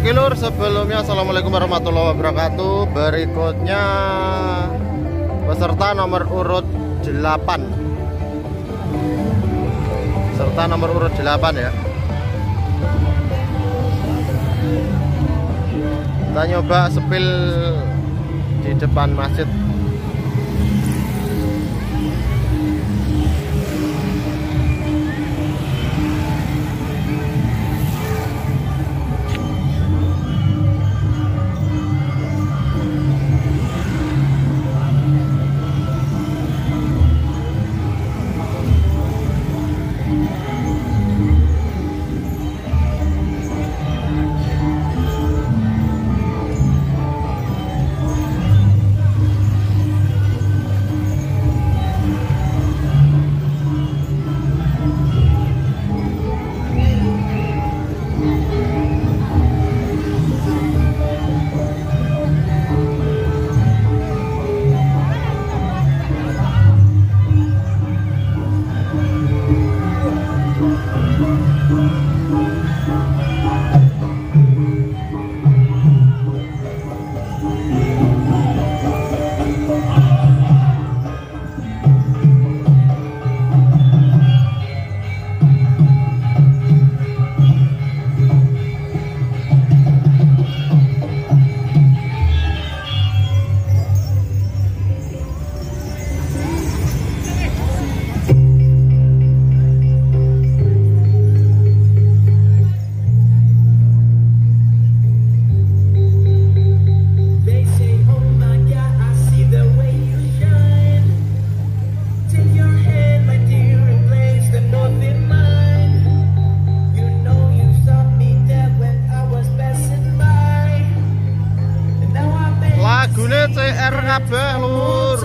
Oke lur, sebelumnya Assalamualaikum warahmatullahi wabarakatuh. Berikutnya Peserta nomor urut 8 Peserta nomor urut 8 ya. Kita nyoba sepil di depan masjid Gunung Cerrapelur.